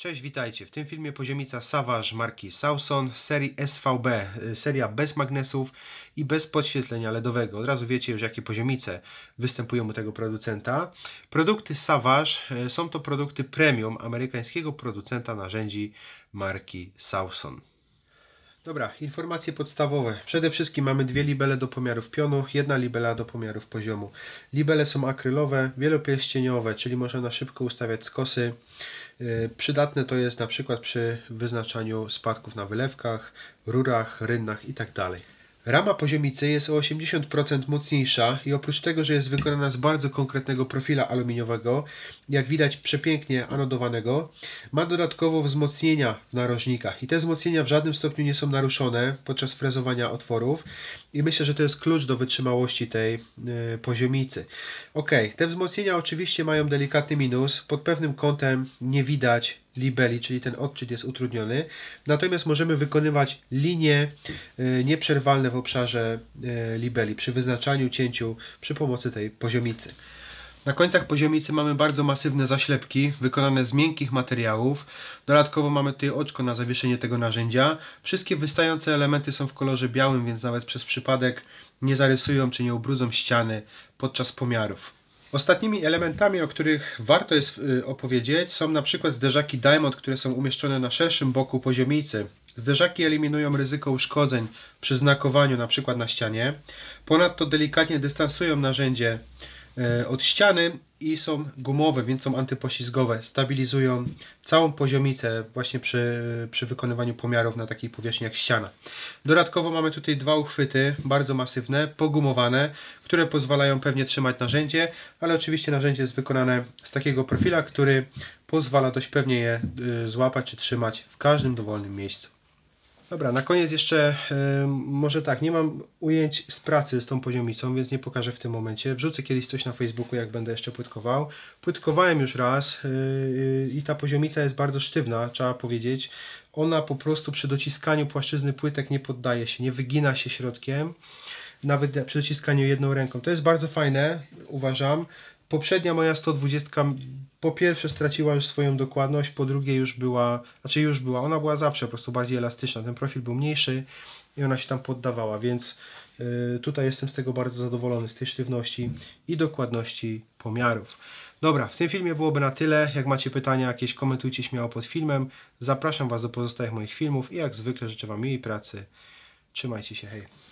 Cześć, witajcie. W tym filmie poziomica Savage marki Sauson serii SVB, y, seria bez magnesów i bez podświetlenia LEDowego. Od razu wiecie już jakie poziomice występują u tego producenta. Produkty Savage y, są to produkty premium amerykańskiego producenta narzędzi marki Sauson. Dobra, informacje podstawowe. Przede wszystkim mamy dwie libele do pomiarów pionu, jedna libela do pomiarów poziomu. Libele są akrylowe, wielopierścieniowe, czyli można na szybko ustawiać skosy. Yy, Przydatne to jest na przykład przy wyznaczaniu spadków na wylewkach, rurach, rynnach itd. Rama poziomicy jest o 80% mocniejsza i oprócz tego, że jest wykonana z bardzo konkretnego profila aluminiowego, jak widać przepięknie anodowanego, ma dodatkowo wzmocnienia w narożnikach i te wzmocnienia w żadnym stopniu nie są naruszone podczas frezowania otworów i myślę, że to jest klucz do wytrzymałości tej y, poziomicy. Ok, te wzmocnienia oczywiście mają delikatny minus, pod pewnym kątem nie widać libeli, czyli ten odczyt jest utrudniony. Natomiast możemy wykonywać linie y, nieprzerwalne w obszarze y, libeli przy wyznaczaniu, cięciu przy pomocy tej poziomicy. Na końcach poziomicy mamy bardzo masywne zaślepki wykonane z miękkich materiałów. Dodatkowo mamy tutaj oczko na zawieszenie tego narzędzia. Wszystkie wystające elementy są w kolorze białym, więc nawet przez przypadek nie zarysują czy nie ubrudzą ściany podczas pomiarów. Ostatnimi elementami, o których warto jest y, opowiedzieć, są na przykład zderzaki Diamond, które są umieszczone na szerszym boku poziomicy. Zderzaki eliminują ryzyko uszkodzeń przy znakowaniu, na przykład na ścianie. Ponadto delikatnie dystansują narzędzie od ściany i są gumowe, więc są antypoślizgowe. Stabilizują całą poziomicę właśnie przy, przy wykonywaniu pomiarów na takiej powierzchni jak ściana. Dodatkowo mamy tutaj dwa uchwyty, bardzo masywne, pogumowane, które pozwalają pewnie trzymać narzędzie, ale oczywiście narzędzie jest wykonane z takiego profila, który pozwala dość pewnie je y, złapać czy trzymać w każdym dowolnym miejscu. Dobra, na koniec jeszcze może tak, nie mam ujęć z pracy z tą poziomicą, więc nie pokażę w tym momencie. Wrzucę kiedyś coś na Facebooku, jak będę jeszcze płytkował. Płytkowałem już raz y, y, i ta poziomica jest bardzo sztywna, trzeba powiedzieć. Ona po prostu przy dociskaniu płaszczyzny płytek nie poddaje się, nie wygina się środkiem, nawet przy dociskaniu jedną ręką. To jest bardzo fajne, uważam. Poprzednia moja 120 po pierwsze straciła już swoją dokładność, po drugie już była, znaczy już była, ona była zawsze po prostu bardziej elastyczna, ten profil był mniejszy i ona się tam poddawała, więc y, tutaj jestem z tego bardzo zadowolony, z tej sztywności i dokładności pomiarów. Dobra, w tym filmie byłoby na tyle. Jak macie pytania jakieś, komentujcie śmiało pod filmem. Zapraszam Was do pozostałych moich filmów i jak zwykle życzę Wam miłej pracy. Trzymajcie się, hej.